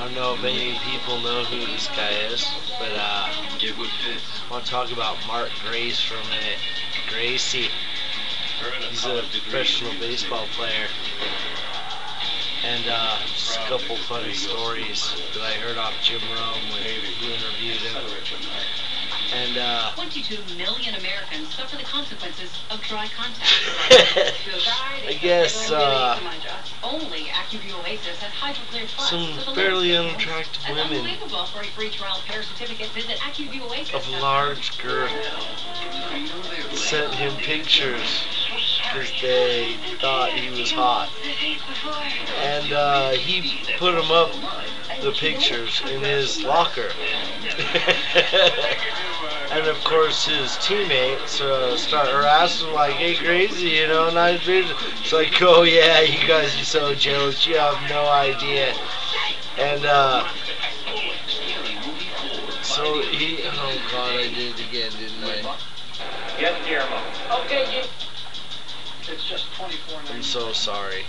don't know if any people know who this guy is, but uh, Get what fits. I want to talk about Mark Grace for a minute. Gracie, he's a professional baseball player. And uh, just a couple funny stories that I heard off Jim Rome when he interviewed him. And uh, 22 million Americans suffer the consequences of dry contact. I guess uh, Only Acuvue Oasys has Hydraclear Plus. some fairly unattractive That's women unbelievable. For a free trial pair certificate, visit Acuvue Oasys. of large girth sent him pictures because they thought he was hot. And uh, he put them up, the pictures, in his locker. and of course, his teammates uh, start harassing him like, hey, crazy, you know, nice picture. It's like, oh yeah, you guys are so jealous, you have no idea. And uh, so he, oh god, I did it again, didn't I? Yes, Guillermo. Okay, Jim. It's just twenty-four I'm so sorry.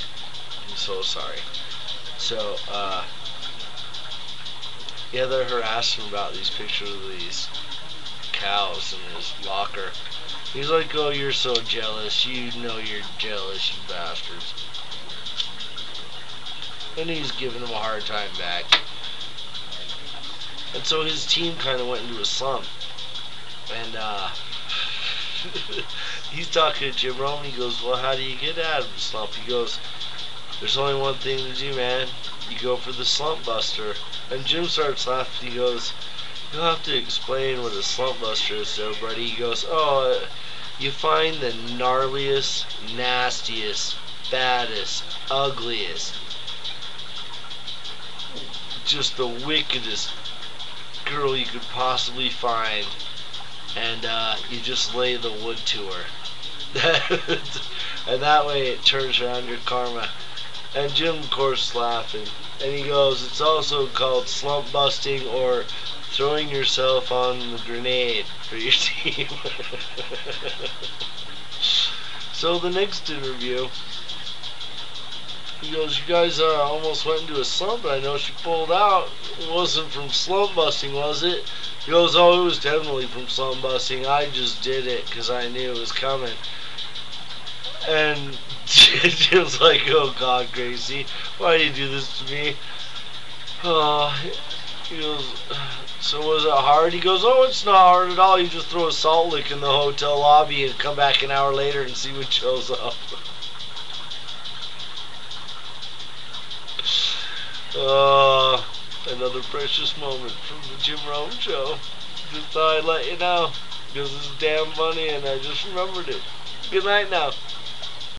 I'm so sorry. So, uh, yeah, they're harassing about these pictures of these cows in his locker. He's like, oh, you're so jealous. You know you're jealous, you bastards. And he's giving them a hard time back. And so his team kind of went into a slump. And, uh, he's talking to Jim Rome. He goes, well, how do you get out of the slump? He goes, there's only one thing to do, man. You go for the slump buster. And Jim starts laughing. He goes, you'll have to explain what a slump buster is, though, buddy. He goes, oh, you find the gnarliest, nastiest, baddest, ugliest, just the wickedest girl you could possibly find, and uh, you just lay the wood to her. and that way it turns around your karma. And Jim, of course, laughing. And he goes, it's also called slump busting or throwing yourself on the grenade for your team. so the next interview, he goes, you guys uh, almost went into a slump. I know she pulled out. It wasn't from slump busting, was it? He goes, oh, it was definitely from slump busting. I just did it because I knew it was coming. And Jim's like, oh God, Gracie, why do you do this to me? Uh, goes, so was it hard? He goes, oh, it's not hard at all. You just throw a salt lick in the hotel lobby and come back an hour later and see what shows up. Uh, another precious moment from the Jim Rome show. Just thought I'd let you know because it's damn funny and I just remembered it. Good night now.